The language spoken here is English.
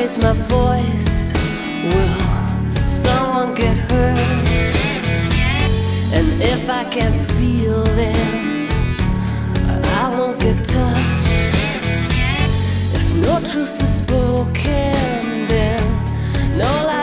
raise my voice, will someone get hurt? And if I can't feel it, I won't get touched. If no truth is spoken, then no lie.